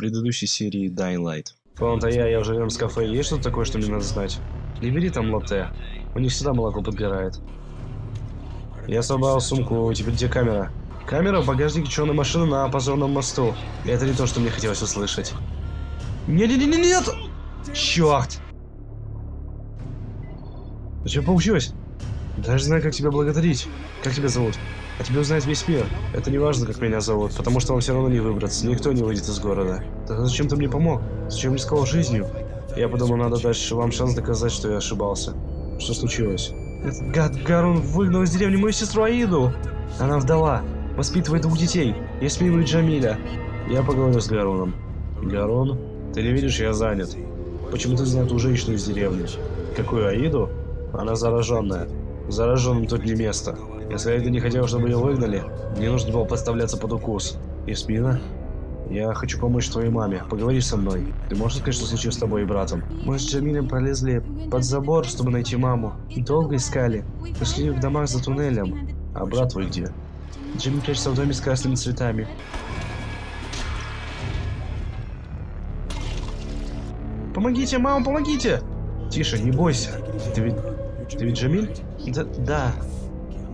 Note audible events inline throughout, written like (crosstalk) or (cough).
предыдущей серии Dying Light. Вон-то я, я уже рядом с кафе. Есть что-то такое, что мне надо знать? Не бери там латте. У них всегда молоко подбирает. Я собрал сумку, теперь где камера? Камера в багажнике черной машины на позорном мосту. Это не то, что мне хотелось услышать. Не-не-не-нет! Черт! Что получилось? Даже знаю, как тебя благодарить. Как тебя зовут? А тебя узнает весь мир. Это не важно, как меня зовут, потому что вам все равно не выбраться. Никто не выйдет из города. Тогда зачем ты мне помог? Зачем рисковал жизнью? Я подумал, надо дать вам шанс доказать, что я ошибался. Что случилось? Этот гад Гарун выгнал из деревни мою сестру Аиду. Она вдова. Воспитывает двух детей. Ясмину и Джамиля. Я поговорю с Гаруном. Гарун? Ты не видишь, я занят. Почему ты знал ту женщину из деревни? Какую Аиду? Она зараженная. Зараженным тут не место. Если Аида не хотела, чтобы ее выгнали, мне нужно было подставляться под укус. Ясмина? Я хочу помочь твоей маме. Поговори со мной. Ты можешь сказать, что случилось с тобой и братом? Мы с Джамилем пролезли под забор, чтобы найти маму. Долго искали. Пошли в домах за туннелем. А брат твой где? Джимми прячется в доме с красными цветами. Помогите, мама, помогите! Тише, не бойся. Ты ведь... Ты ведь Джамиль? Да, да.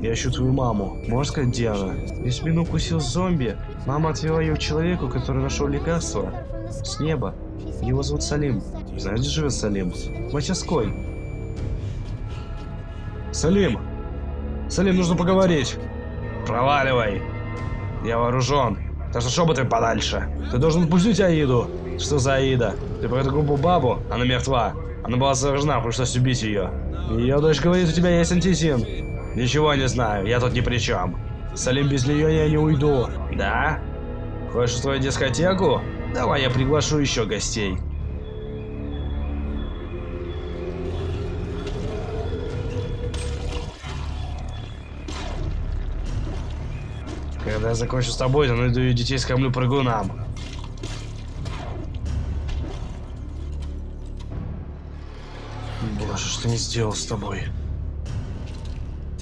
Я ищу твою маму. Можешь сказать, где она? Ясмину укусил зомби. Мама отвела ее к человеку, который нашел лекарство. С неба. Его зовут Салим. Знаешь, где живет Салим? В мастерской. Салим! Салим, нужно поговорить. Проваливай. Я вооружен. Так что шел бы ты подальше. Ты должен отпустить Аиду. Что за Аида? Ты про эту группу бабу? Она мертва. Она была заражена, пришлось убить ее. Ее дочь говорит, у тебя есть антисин. Ничего не знаю, я тут ни при чем. Салим, без нее я не уйду. Да? Хочешь устроить дискотеку? Давай я приглашу еще гостей. Когда я закончу с тобой, то найду ее детей скормлю прыгунам. Что он сделал с тобой?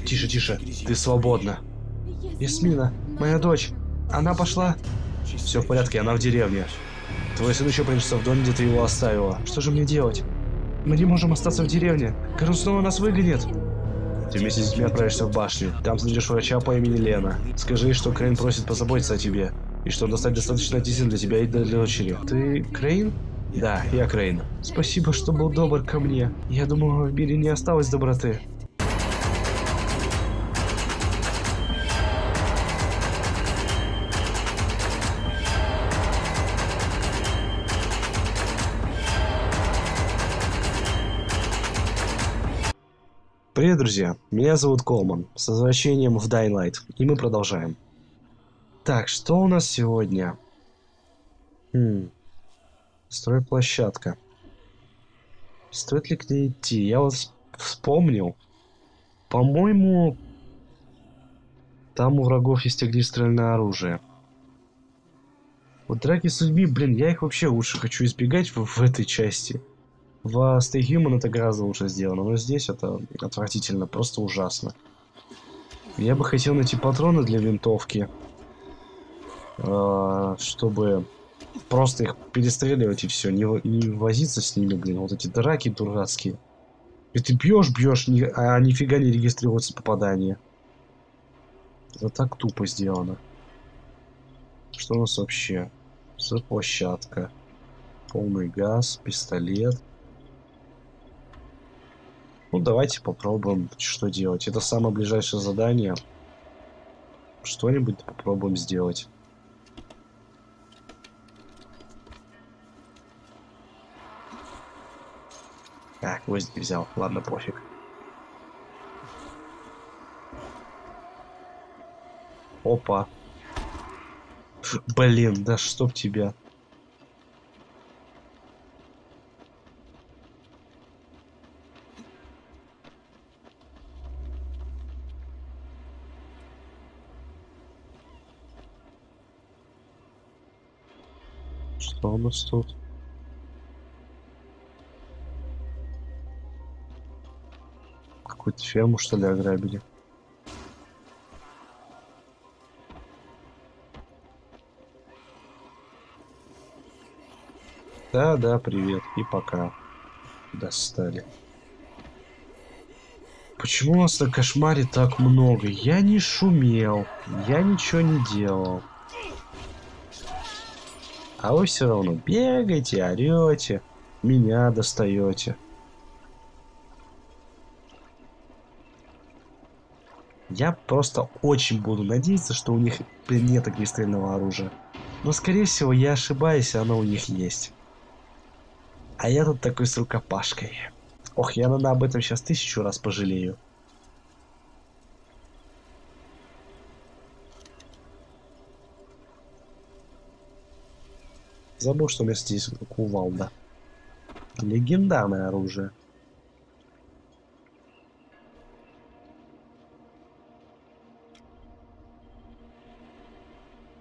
Тише, тише, ты свободна. Ясмина, моя дочь, она пошла... Все в порядке, она в деревне. Твой сын еще прячется в доме, где ты его оставила. Что же мне делать? Мы не можем остаться в деревне. Гарун снова нас выгонит. Ты вместе с детьми отправишься в башню. Там найдешь врача по имени Лена. Скажи, что Крейн просит позаботиться о тебе. И что он достать достаточно антисин для тебя и для дочери. Ты Крейн? Да, я Крейн. Спасибо, что был добр ко мне. Я думал, в мире не осталось доброты. Привет, друзья! Меня зовут Колман. С возвращением в Dying Light. И мы продолжаем. Так, что у нас сегодня? Хм. Стройплощадка. Стоит ли к ней идти? Я вот вспомнил. По-моему, там у врагов есть огнестрельное оружие. Вот драки с людьми, блин, я их вообще лучше хочу избегать в, в этой части. В Stay Human это гораздо лучше сделано, но здесь это отвратительно, просто ужасно. Я бы хотел найти патроны для винтовки, э, чтобы просто их перестреливать и все, не, не возиться с ними, блин, вот эти драки дурацкие. И ты бьешь, бьешь, ни, а нифига не регистрируется попадание. Это так тупо сделано. Что у нас вообще? Площадка. Полный газ, пистолет. Ну, давайте попробуем, что делать. Это самое ближайшее задание. Что-нибудь попробуем сделать. А, гвоздик взял. Ладно, пофиг. Опа. Блин, да чтоб тебя. Что у нас тут? Какую-то ферму, что ли, ограбили? Да, да, привет. И пока. Достали. Почему у нас на кошмаре так много? Я не шумел. Я ничего не делал. А вы все равно бегаете, орете, меня достаете. Я просто очень буду надеяться, что у них нет огнестрельного оружия. Но, скорее всего, я ошибаюсь, и оно у них есть. А я тут такой с рукопашкой. Ох, я, наверное, об этом сейчас тысячу раз пожалею. Забыл, что у меня здесь кувалда. Легендарное оружие.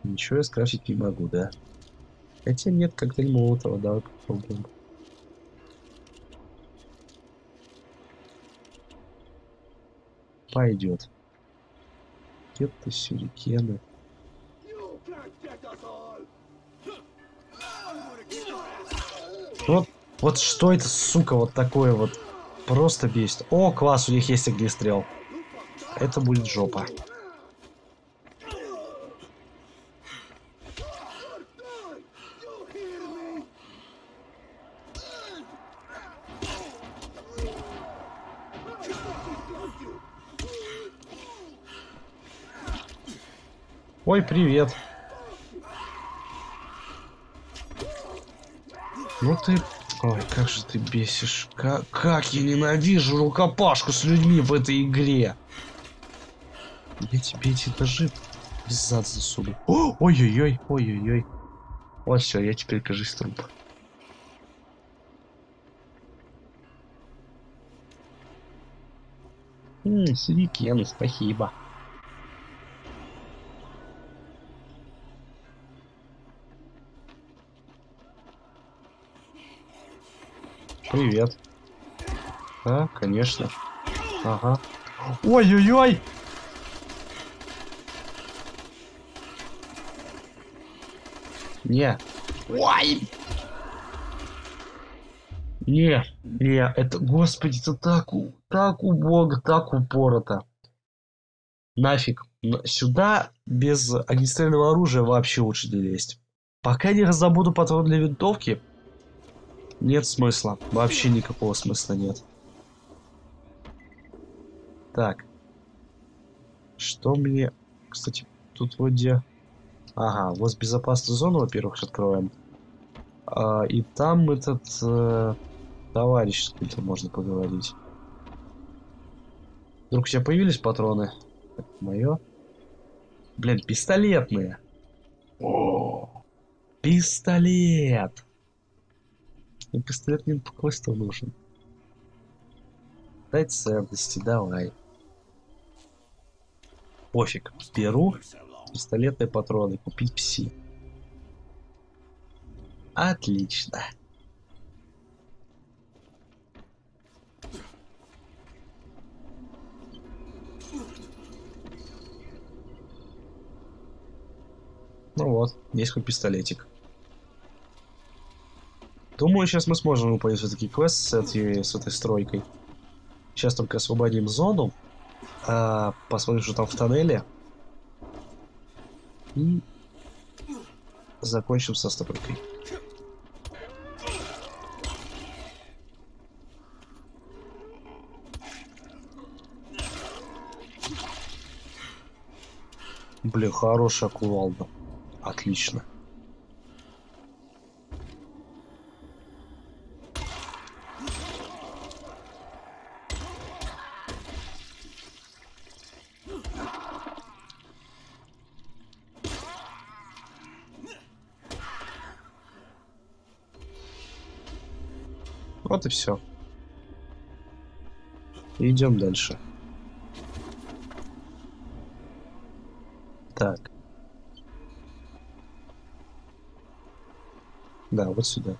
Ничего я скрафтить не могу, да? Хотя нет коктейль молотого, давай попробуем. Пойдет. Где-то сюрикены. Вот, вот что это, сука, вот такое вот. Просто бесит. О, класс, у них есть огнестрел. Это будет жопа. Ой, привет. Ну ты... Ой, как же ты бесишь. Как, как я ненавижу рукопашку с людьми в этой игре. Я тебе эти этажи без зад засуну. Ой-ой-ой, ой-ой-ой. Вот все, я теперь, кажись, труп. Ммм, сирикены, спасибо. Привет. А, конечно. Ага. Ой-ой-ой! Не. Ой! Не, не, это, господи, это так, так убого, так упорото. Нафиг. Сюда без огнестрельного оружия вообще лучше не лезть. Пока не раздобуду патрон для винтовки, нет смысла. Вообще никакого смысла нет. Так. Что мне... Кстати, тут вроде... Ага, вот безопасную зону, во-первых, откроем. А, и там этот... Э, товарищ, с кем-то можно поговорить. Вдруг у тебя появились патроны? Это мое. Блин, пистолетные. О, пистолет! И пистолет мне просто нужен. Дай ценности, давай. Пофиг, беру пистолетные патроны, купить пси. Отлично. Ну вот, есть хоть пистолетик. Думаю, сейчас мы сможем выполнить все-таки квест с этой, с этой стройкой. Сейчас только освободим зону. А, посмотрим, что там в тоннеле. И закончим со стройкой. Бля, хорошая кувалда. Отлично. Вот и все. Идем дальше. Так. Да, вот сюда.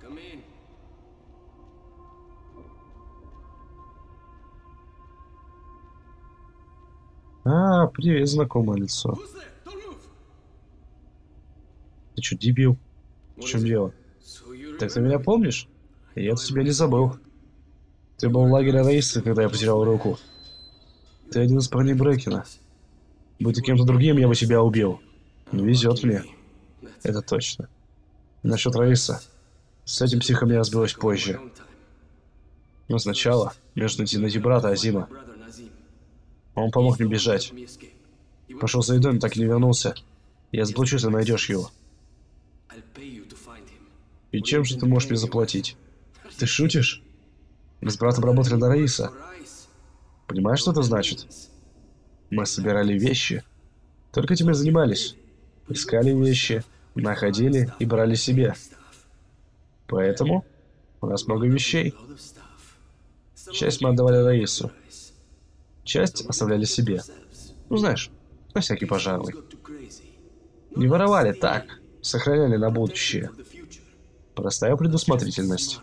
Come in. А, привет, знакомое лицо. Ты что, дебил? В чем дело? Так ты меня помнишь? Я тебя не забыл. Ты был в лагере Раисы, когда я потерял руку. Ты один из парней Брекина. Будь кем-то другим, я бы тебя убил. Не везет мне. Это точно. Насчет Раиса. С этим психом я разбилась позже. Но сначала между найти найти брата Азима. Он помог мне бежать. Пошел за едой, но так и не вернулся. Я заплачу, найдешь его. И чем же ты можешь мне заплатить? Ты шутишь? Мы с братом работали на Раиса. Понимаешь, что это значит? Мы собирали вещи. Только и занимались. Искали вещи, находили и брали себе. Поэтому у нас много вещей. Часть мы отдавали Раису. Часть оставляли себе. Ну, знаешь, на всякий пожарный. Не воровали, так. Сохраняли на будущее. Простая предусмотрительность.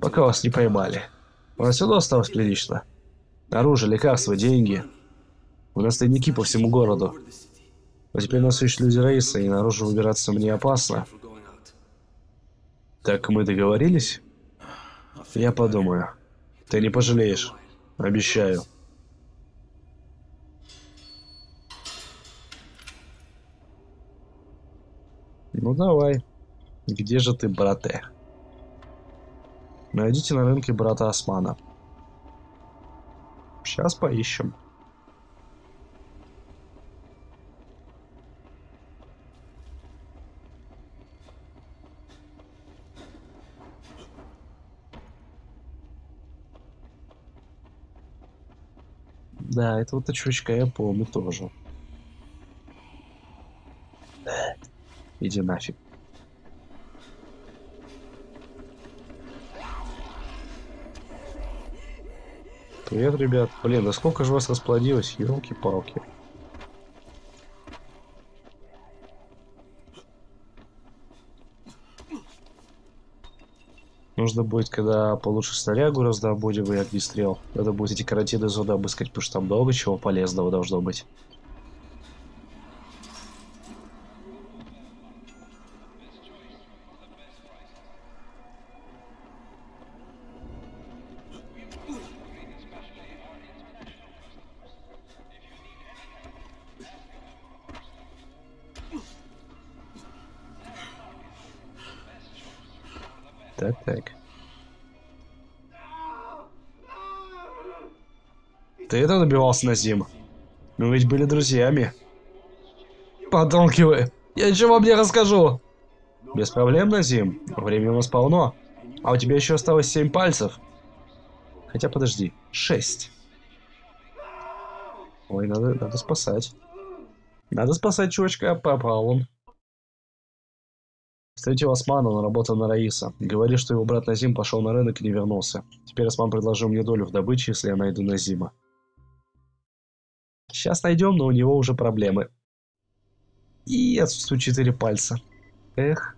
Пока вас не поймали. У нас все осталось прилично. Оружие, лекарства, деньги. У нас тайники по всему городу. А теперь нас ищут люди Раиса, и наружу выбираться мне опасно. Так мы договорились? Я подумаю. Ты не пожалеешь. Обещаю. Ну давай. Где же ты, брате? Найдите на рынке брата Османа. Сейчас поищем. Да, этого чувачка я помню тоже. Иди нафиг. Привет, ребят. Блин, да сколько же вас расплодилось, елки-палки. Нужно будет, когда получше снарягу раздобудем и огнестрел. Надо будет эти карантины зоны обыскать, потому что там много чего полезного должно быть. Так, так. Ты это добивался на зим? Мы ведь были друзьями. Подонки вы! Я ничего вам не расскажу! Без проблем, Назим. Времени у нас полно. А у тебя еще осталось семь пальцев. Хотя подожди, шесть. Ой, надо, надо спасать. Надо спасать чувачка, попал он. Встретил Османа, он работал на Раиса. Говорит, что его брат Назим пошел на рынок и не вернулся. Теперь Осман предложил мне долю в добыче, если я найду Назима. Сейчас найдем, но у него уже проблемы. И отсутствуют четыре пальца. Эх.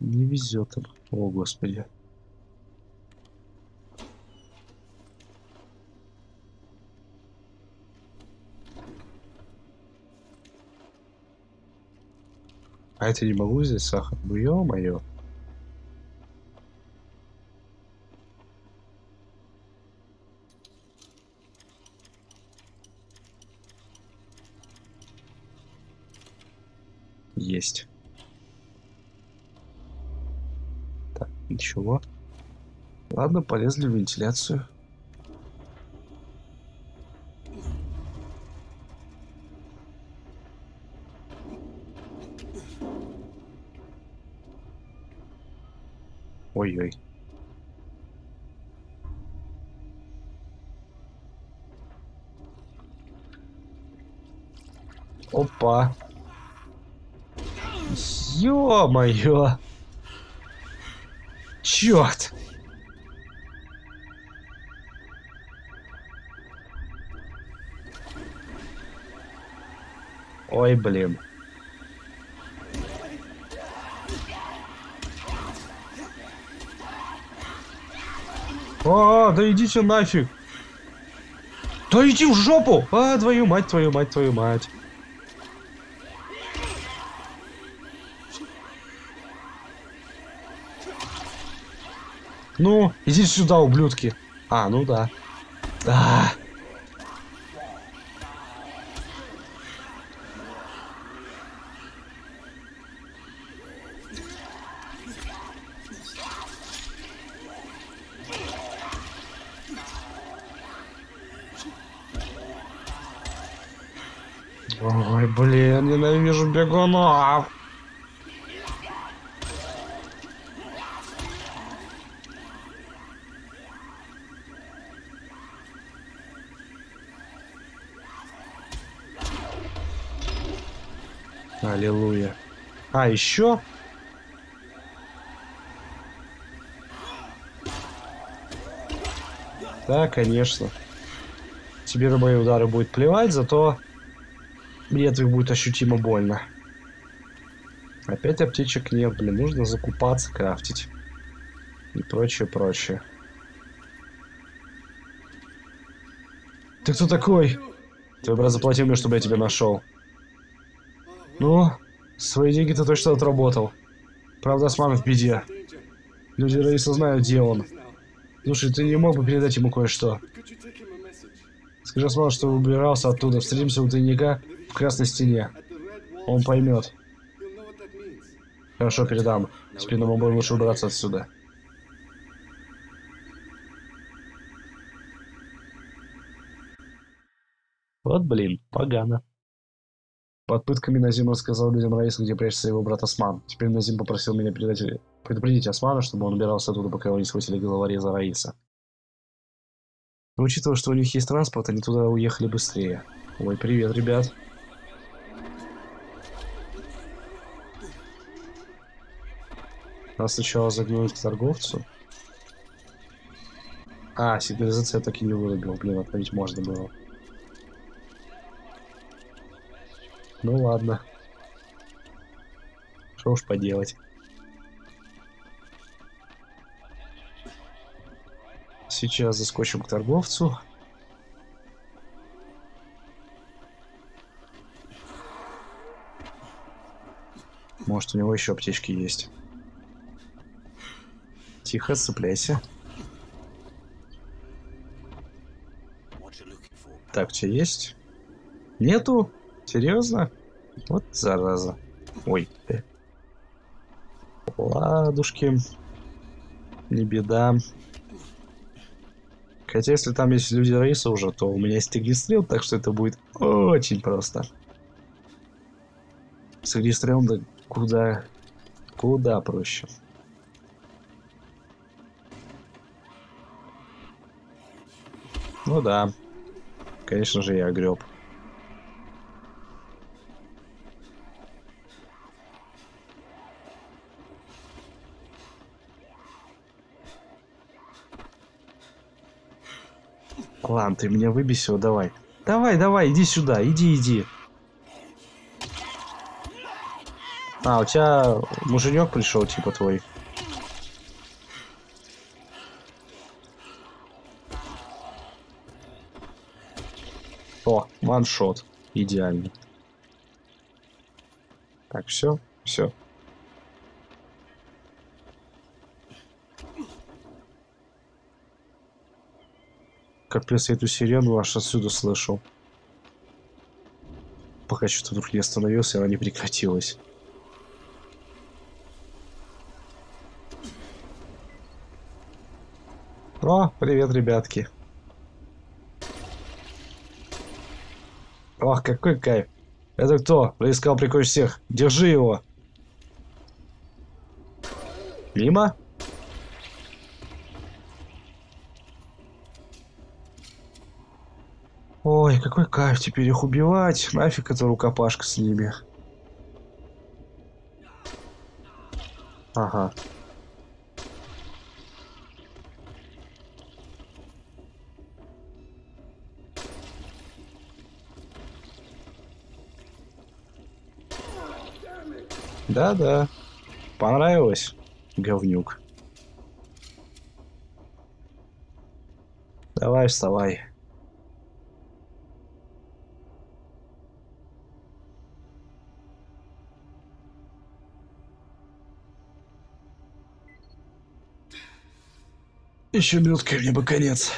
Не везет им. О, господи. А это не могу взять сахар? Ну ё-моё. Есть. Так, ничего. Ладно, полезли в вентиляцию. Ой-ой. Опа. Ё-моё. Чёрт. Ой, блин. А, да идите нафиг. Да иди в жопу! А, твою мать, твою мать, твою мать. Ну, идите сюда, ублюдки. А, ну да. Да. Аллилуйя. А, еще? Да, конечно. Тебе на мои удары будет плевать, зато мне от них будет ощутимо больно. Опять аптечек нет, блин, нужно закупаться, крафтить. И прочее, прочее. Ты кто такой? Твой брат заплатил мне, чтобы я тебя нашел. Ну, свои деньги ты точно отработал. Правда, Осман в беде. Люди Раиса знают, где он. Слушай, ты не мог бы передать ему кое-что? Скажи Осману, что убирался оттуда. Встретимся у тайника в красной стене. Он поймет. Хорошо, передам. Теперь нам обоим лучше убраться отсюда. Вот блин, погано. Под пытками Назим рассказал людям Раиса, где прячется его брат Осман. Теперь Назим попросил меня передать, предупредить Османа, чтобы он убирался оттуда, пока его не схватили головореза Раиса. Но учитывая, что у них есть транспорт, они туда уехали быстрее. Ой, привет, ребят. Нас сначала загнают к торговцу. А, сигнализация так и не вырубил. Блин, отправить можно было. Ну ладно. Что уж поделать. Сейчас заскочим к торговцу. Может, у него еще аптечки есть. Тихо, цепляйся. Так, тебя есть? Нету? Серьезно? Вот зараза. Ой. Ладушки. Не беда. Хотя, если там есть люди Раиса уже, то у меня есть огнестрел, так что это будет очень просто. С огнестрелом да куда... Куда проще. Ну да. Конечно же, я греб. Ладно, ты меня выбесил, давай. Давай, давай, иди сюда, иди, иди. А, у тебя муженек пришел, типа твой. О, ваншот. Идеально. Так, все, все. Капец, я эту сирену аж отсюда слышал. Пока что-то вдруг не остановился, она не прекратилась. О, привет, ребятки. Ох, какой кайф. Это кто? Поискал прикончить всех. Держи его. Мимо? Какой кайф теперь их убивать. Нафиг эта рукопашка с ними. Ага. Да-да. Понравилось, говнюк. Давай, вставай. Еще минутка, мне бы конец.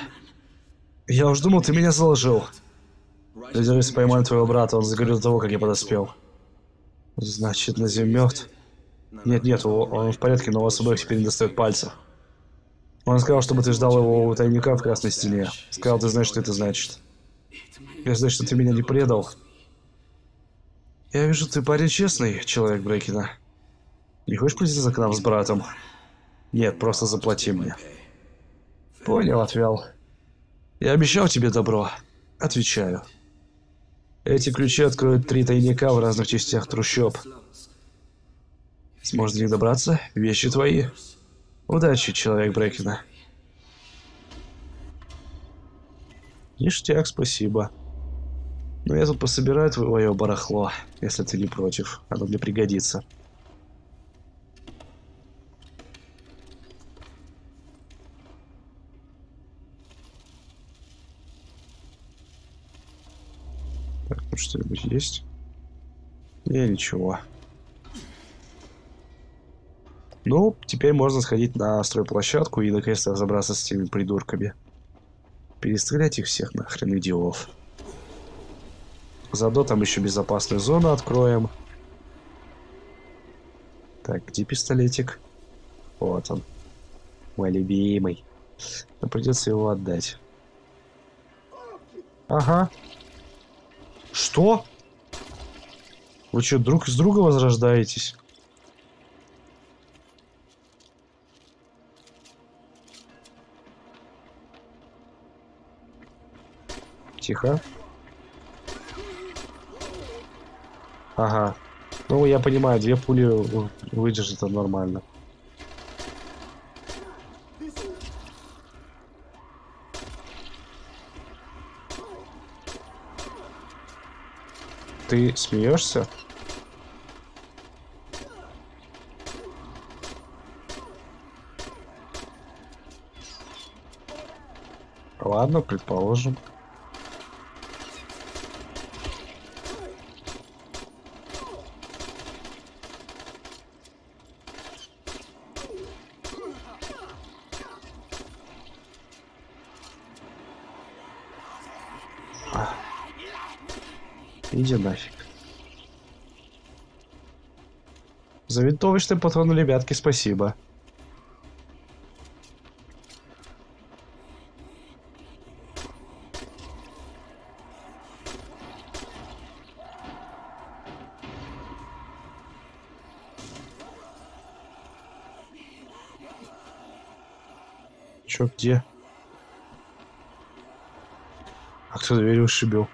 Я уж думал, ты меня заложил. Террористы поймали твоего брата, он загорел того, как я подоспел. Значит, Назим мертв? Нет, нет, он в порядке, но у вас обоих теперь не достает пальцев. Он сказал, чтобы ты ждал его у тайника в красной стене. Сказал, ты знаешь, что это значит. Я знаю, что ты меня не предал. Я вижу, ты парень честный, человек Брекина. Не хочешь прийти к нам с братом? Нет, просто заплати мне. Понял, отвел. Я обещал тебе добро. Отвечаю. Эти ключи откроют три тайника в разных частях трущоб. Сможешь до них добраться? Вещи твои. Удачи, человек Брекина. Ништяк, спасибо. Но я тут пособираю твое барахло, если ты не против. Оно мне пригодится. Тут что-нибудь есть? Не, ничего. Ну, теперь можно сходить на стройплощадку и наконец-то разобраться с теми придурками. Перестрелять их всех нахрен идиотов. Заодно там еще безопасную зону откроем. Так, где пистолетик? Вот он. Мой любимый. Но придется его отдать. Ага. Что? Вы что, друг из друга возрождаетесь? Тихо. Ага. Ну, я понимаю, две пули выдержит это нормально. Ты смеешься? Ладно, предположим. Иди нафиг. За винтовочные патроны, ребятки, спасибо. Чё, где? А кто дверь ушибил?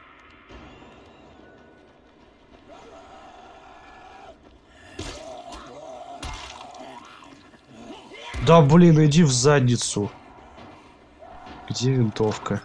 Да блин, иди в задницу. Где винтовка?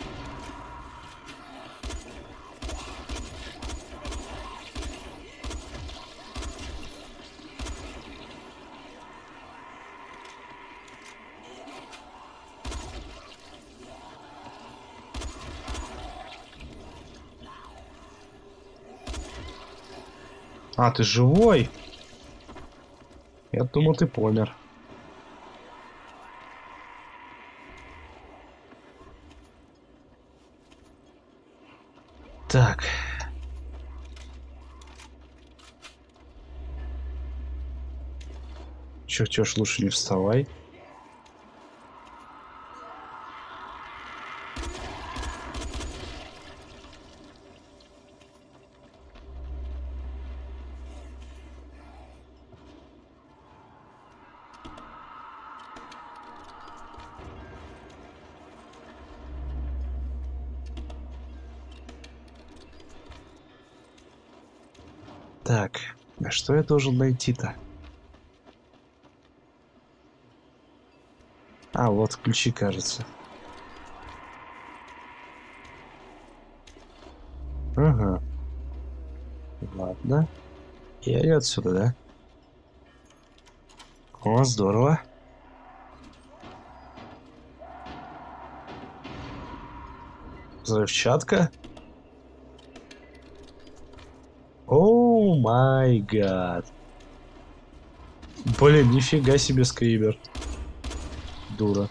А, ты живой? Я думал, ты помер. Так. Чё, ж лучше не вставай. Так, а что я должен найти-то? А, вот ключи, кажется. Ага. Ладно. И отсюда, да? О, здорово. Взрывчатка? Оу май гад. Блин, нифига себе скример. Дура.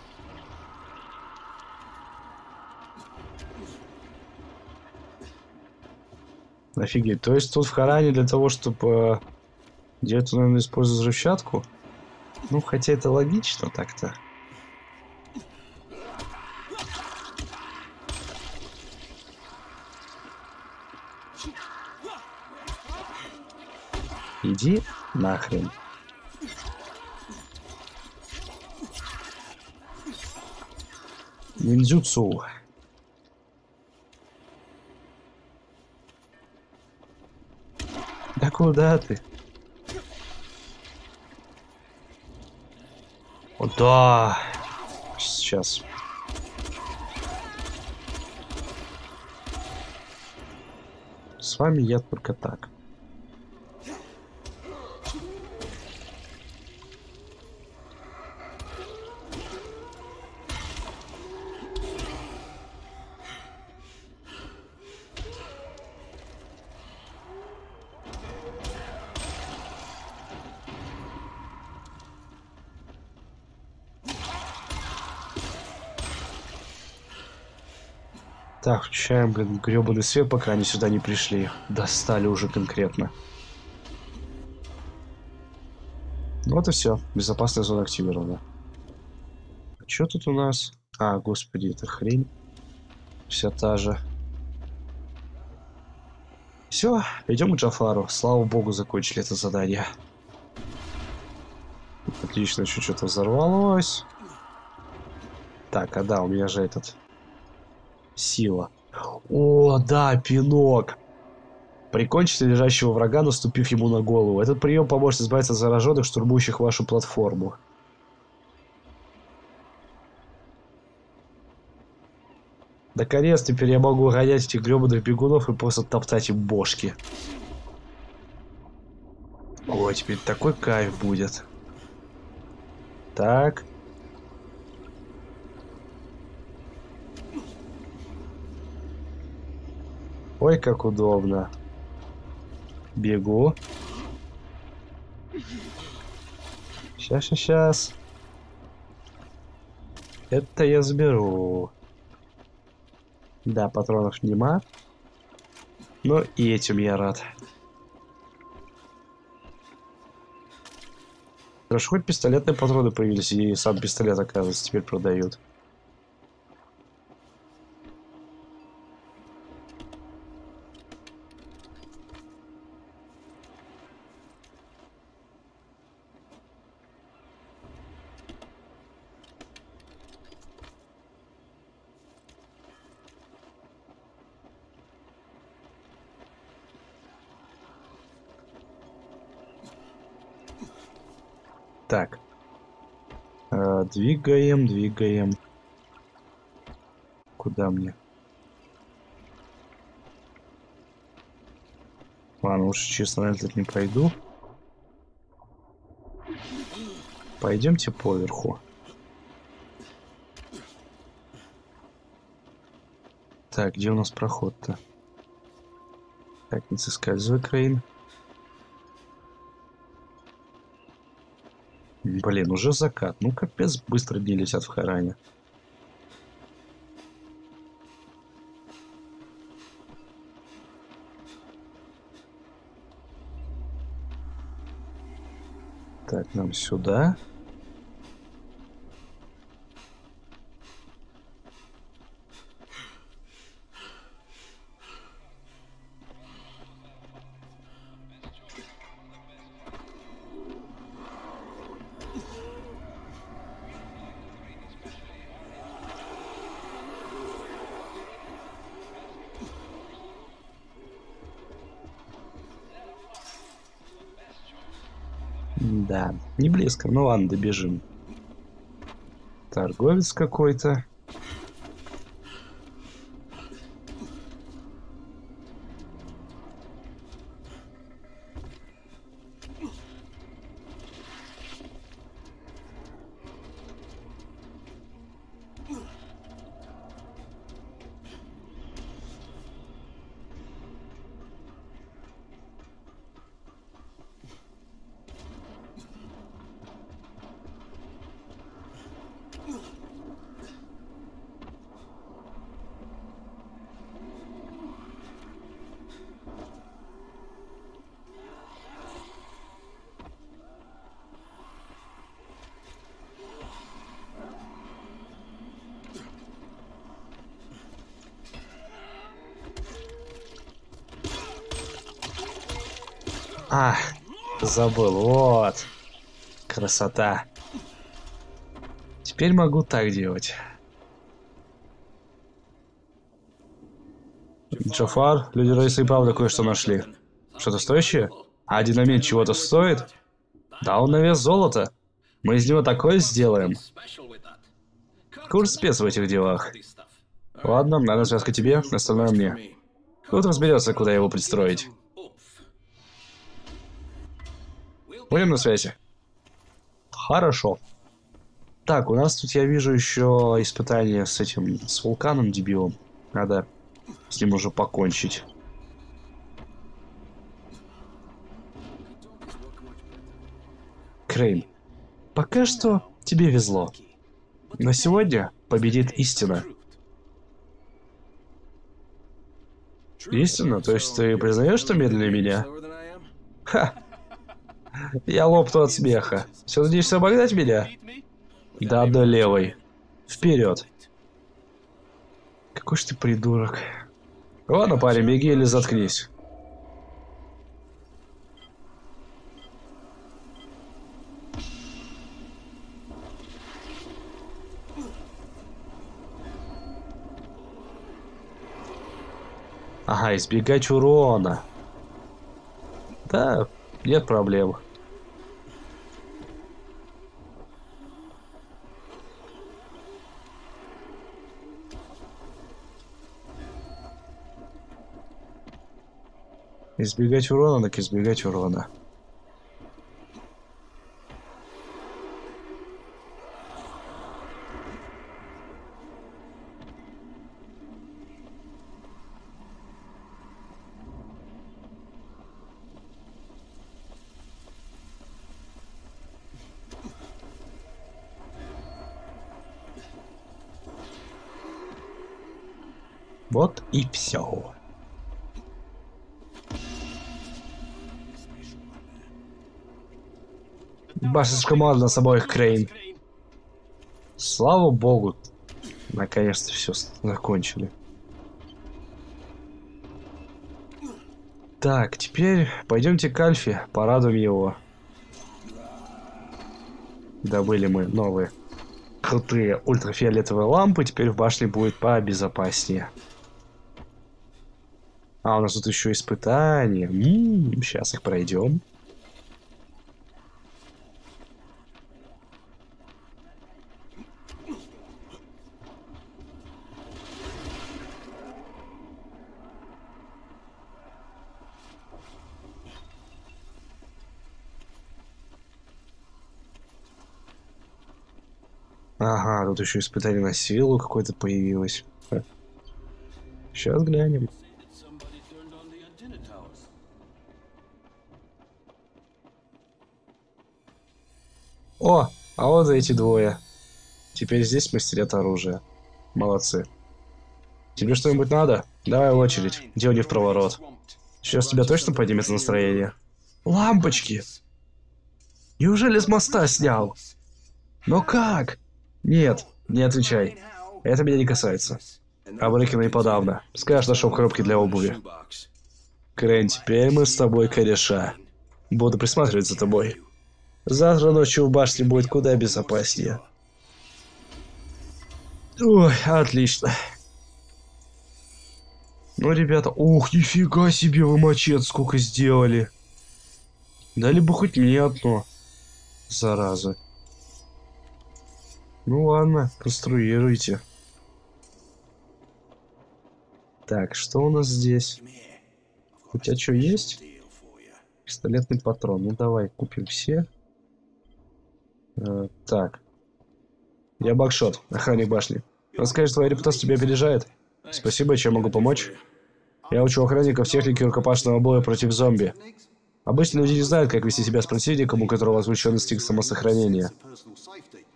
Офигеть. То есть тут в Харане для того, чтобы делать, наверное, использовать взрывчатку? Ну, хотя это логично так-то. Иди нахрен. Ниндзюцу. Да куда ты? О, да. Сейчас. С вами я только так. Так, включаем, блин, гребаный свет, пока они сюда не пришли. Достали уже конкретно. Вот и все. Безопасная зона активирована. Что тут у нас? А, господи, это хрень. Вся та же. Все, идем к Джафару. Слава богу, закончили это задание. Отлично, еще что-то взорвалось. Так, а да, у меня же этот... Сила. О, да, пинок. Прикончите лежащего врага, наступив ему на голову. Этот прием поможет избавиться от зараженных, штурмующих вашу платформу. Наконец, теперь я могу гонять этих гребаных бегунов и просто топтать им бошки. Ой, теперь такой кайф будет. Так. Ой, как удобно. Бегу. Сейчас, сейчас, сейчас. Это я заберу. Да, патронов нема. Но и этим я рад. Хорошо, хоть пистолетные патроны появились, и сам пистолет, оказывается, теперь продают. Так. Э, двигаем, двигаем. Куда мне? Ладно, лучше честно этот не пойду. Пойдемте поверху. Так, где у нас проход-то? Так, не соскальзывай, Крейн. Блин, уже закат. Ну, капец, быстро дни летят в Харане. Так, нам сюда. Да, не близко. Ну ладно, добежим. Торговец какой-то. А, забыл, вот. Красота. Теперь могу так делать. Джафар, люди Рейса и правда кое-что нашли. Что-то стоящее? А динамит чего-то стоит? Да, он на вес золота. Мы из него такое сделаем. Курс спец в этих делах. Ладно, надо связка тебе, остальное мне. Тут разберется, куда его пристроить. Будем на связи. Хорошо. Так, у нас тут я вижу еще испытание с этим, с вулканом дебилом. Надо с ним уже покончить. Крейн, пока что тебе везло. Но сегодня победит истина. Истина? То есть ты признаешь, что медленнее меня? Ха! Я лопну от смеха. Все надеешься обогнать меня? Да, да, левой. Вперед. Какой ж ты придурок. Ладно, парень, беги или заткнись. Ага, избегать урона. Да, нет проблем. Избегать урона, так избегать урона. Вот и все. Баш, слишком мало нас обоих, Крейн. Слава богу. Наконец-то все закончили. Так, теперь пойдемте к Альфе, порадуем его. Добыли мы новые крутые ультрафиолетовые лампы, теперь в башне будет побезопаснее. А, у нас тут еще испытания. сейчас их пройдем. Ага, тут еще испытание на силу какое-то появилось. Сейчас глянем. О, а вот эти двое. Теперь здесь мастерят оружие. Молодцы. Тебе что-нибудь надо? Давай в очередь. Делай в проворот. Сейчас тебя точно поднимет настроение. Лампочки! Неужели с моста снял? Но как? Нет, не отвечай. Это меня не касается. А Брыкина и подавно. Скажешь, нашел коробки для обуви. Крейн, теперь мы с тобой кореша. Буду присматривать за тобой. Завтра ночью в башне будет куда безопаснее. Ой, отлично. Ну, ребята, ух, нифига себе вы мачет сколько сделали. Дали бы хоть мне одно. Зараза. Ну ладно, конструируйте. Так, что у нас здесь? У тебя что есть? Пистолетный патрон. Ну давай, купим все. Э, так. Я Бакшот, охранник башни. Расскажешь, твоя репутация тебя опережает? Спасибо, чем могу помочь? Я учу охранников технике рукопашного боя против зомби. Обычно люди не знают, как вести себя с противником, у которого отключен инстинкт самосохранения.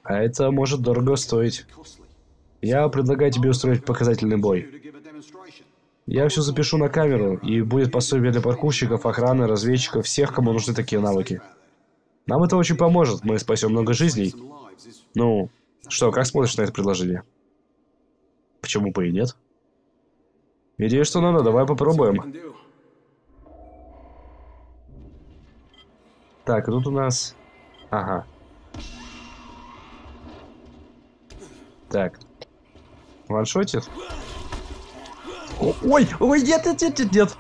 А это может дорого стоить. Я предлагаю тебе устроить показательный бой. Я все запишу на камеру, и будет пособие для паркурщиков, охраны, разведчиков, всех, кому нужны такие навыки. Нам это очень поможет, мы спасем много жизней. Ну, что, как смотришь на это предложение? Почему бы и нет? Идея, что надо, давай попробуем. Так, тут у нас... Ага. Так. Ваншотит? О- Ой, ой, нет, нет, нет, нет, нет.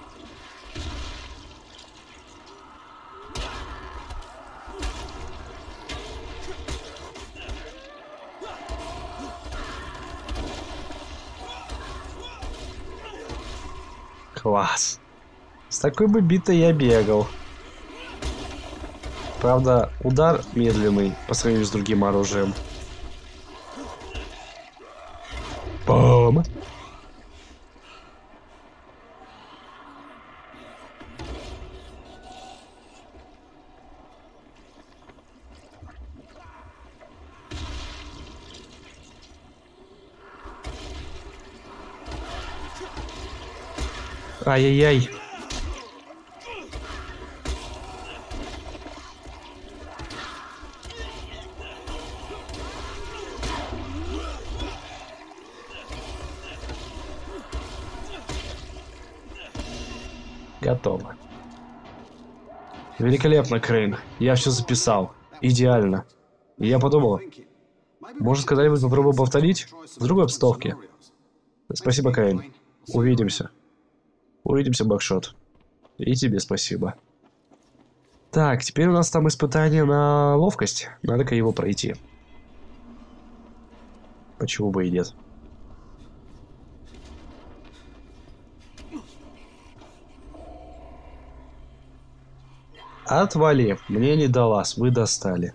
Класс. С такой бы битой я бегал. Правда, удар медленный по сравнению с другим оружием. Бам! Ай-яй-яй. Готово. Великолепно, Крейн. Я все записал. Идеально. И я подумал, может, когда-нибудь попробую повторить в другой обстановке. Спасибо, Крейн. Увидимся. Увидимся, Бакшот. И тебе спасибо. Так, теперь у нас там испытание на ловкость. Надо-ка его пройти. Почему бы и нет? Отвали. Мне не до вас. Вы достали.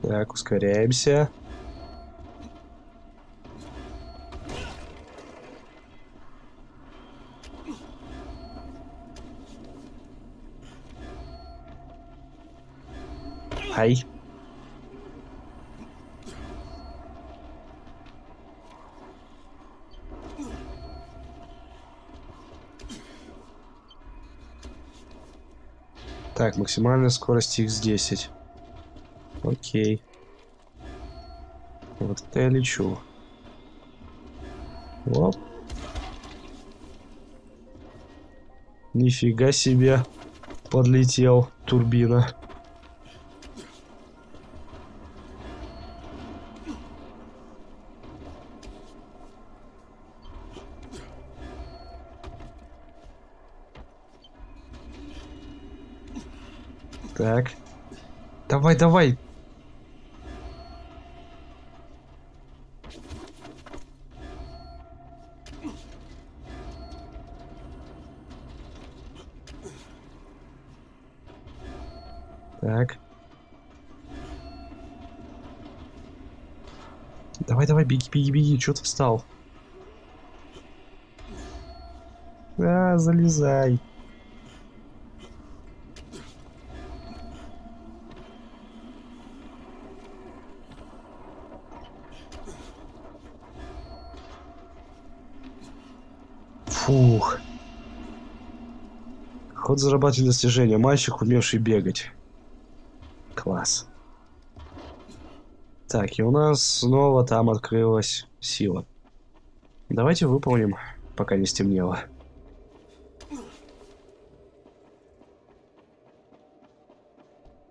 Так, ускоряемся. Максимальная скорость x10. Окей. Вот это я лечу. Оп. Нифига себе. Подлетел турбина. Так. Давай, давай. Так. Давай, давай, беги, беги, беги. Чё ты встал? А, залезай. Ход зарабатывать достижения. Мальчик, умевший бегать. Класс. Так, и у нас снова там открылась сила. Давайте выполним, пока не стемнело.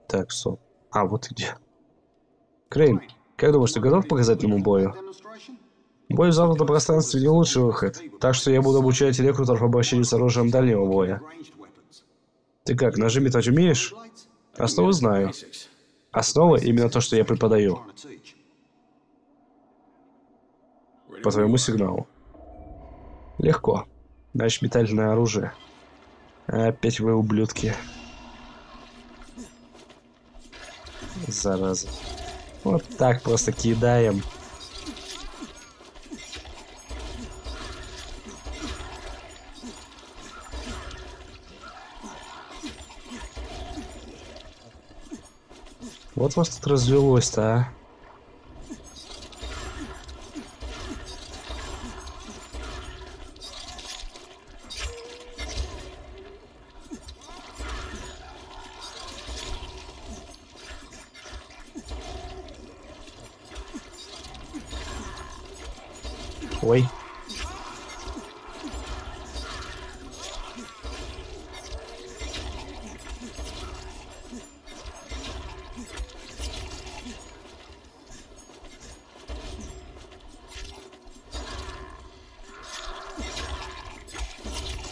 Так, стоп. А, вот где. Крейн, как думаешь, ты готов к показательному бою? Бой в замкнутом пространстве не лучший выход, так что я буду обучать рекрутов обращению с оружием дальнего боя. Ты как, ножи метать умеешь? Основы знаю. Основы именно то, что я преподаю. По твоему сигналу. Легко. Значит, метательное оружие. Опять вы ублюдки. Зараза. Вот так просто кидаем. Вот вас тут развелось-то, а. Ой.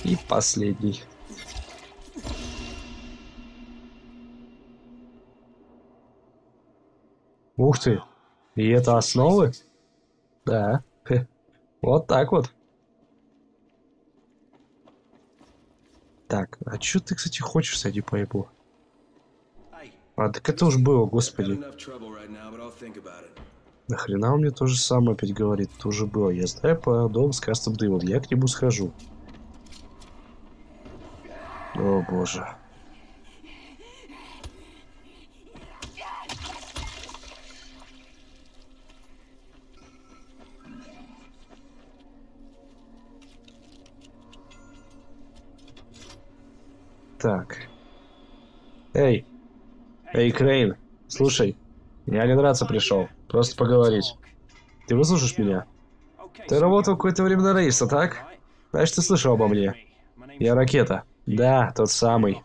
И последний. Ух ты. И это основы? Да. Вот так вот. Так, а что ты, кстати, хочешь, пойму? Hey, А, так это уж было, господи. Нахрена он мне то же самое опять говорит? Это уже было. Я знаю по дому с Кастом Дэвид. Я к нему схожу. О, боже. Так. Эй. Эй, Крейн. Слушай. Я не драться пришел. Просто поговорить. Ты выслушаешь меня? Ты работал какое-то время на рейса, так? Значит, ты слышал обо мне. Я Ракета. Да, тот самый.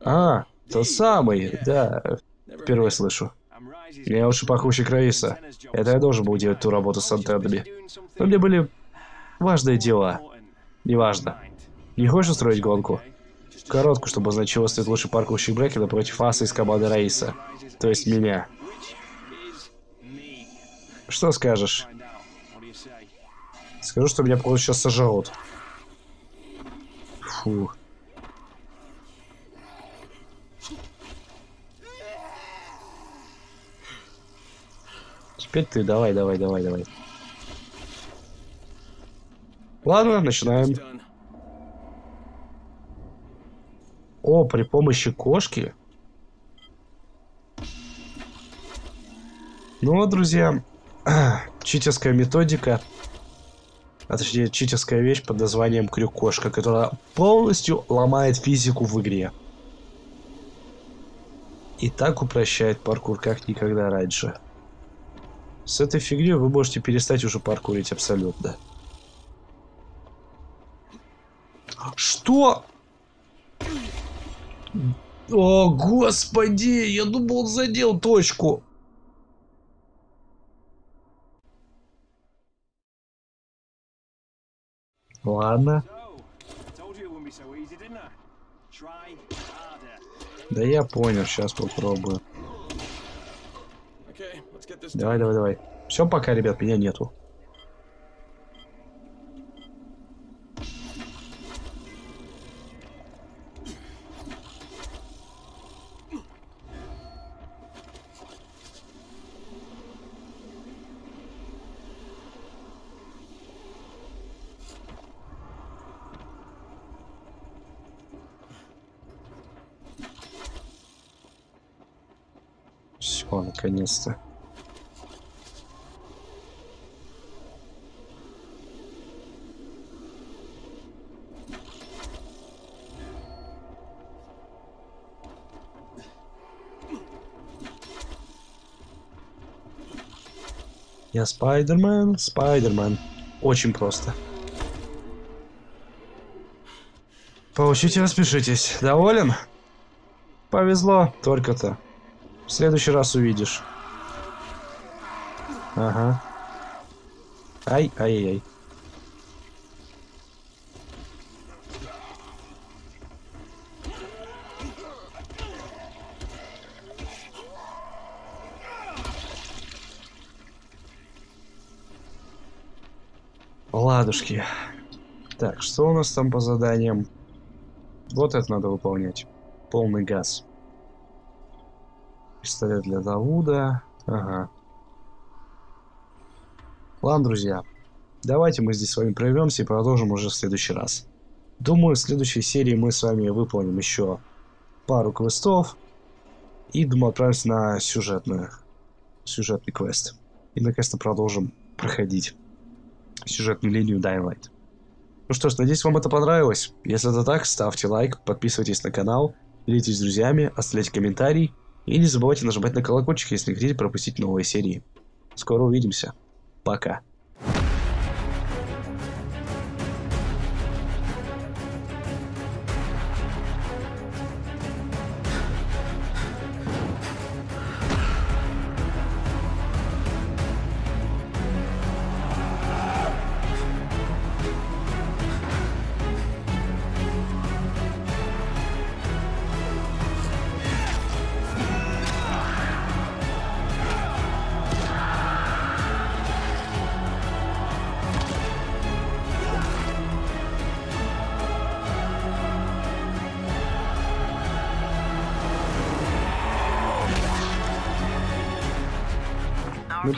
А, тот самый, да. Впервые слышу. Я лучше пахущик Раиса. Это я должен был делать ту работу с антеннами. Но мне были важные дела. Неважно. Не хочешь устроить гонку? Короткую, чтобы узнать, чего стоит лучший паркующий Брекена против аса из команды Раиса. То есть меня. Что скажешь? Скажу, что меня просто сейчас сожрут. Фу. Теперь ты, давай, давай, давай, давай. Ладно, начинаем. О, при помощи кошки. Ну вот, друзья, (clears throat) читерская методика, а точнее читерская вещь под названием крюк-кошка, которая полностью ломает физику в игре. И так упрощает паркур, как никогда раньше. С этой фигней вы можете перестать уже паркурить абсолютно. Что? О, господи, я думал, он задел точку. Ладно. Да я понял, сейчас попробую. Давай, давай, давай. Все, пока, ребят, меня нету. Все, наконец-то. Я Спайдермен, Спайдермен. Очень просто. Получите, распишитесь. Доволен? Повезло, только-то. В следующий раз увидишь. Ага. Ай, ай-яй-яй. Ладушки. Так, что у нас там по заданиям? Вот это надо выполнять. Полный газ. Пистолет для Давуда. Ага. Ладно, друзья. Давайте мы здесь с вами прервемся и продолжим уже в следующий раз. Думаю, в следующей серии мы с вами выполним еще пару квестов. И, думаю, отправимся на сюжетную, сюжетный квест. И, наконец-то, продолжим проходить сюжетную линию Dying Light. Ну что ж, надеюсь, вам это понравилось. Если это так, ставьте лайк, подписывайтесь на канал, делитесь с друзьями, оставляйте комментарий и не забывайте нажимать на колокольчик, если не хотите пропустить новые серии. Скоро увидимся. Пока.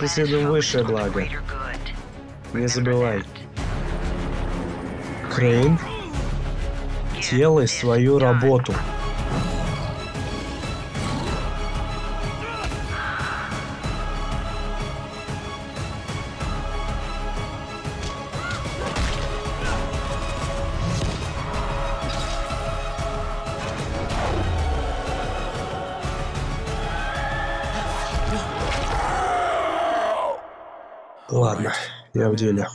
Преследуем высшее благо. Не забывай. Крейн, делай свою работу. Ладно, я в деле.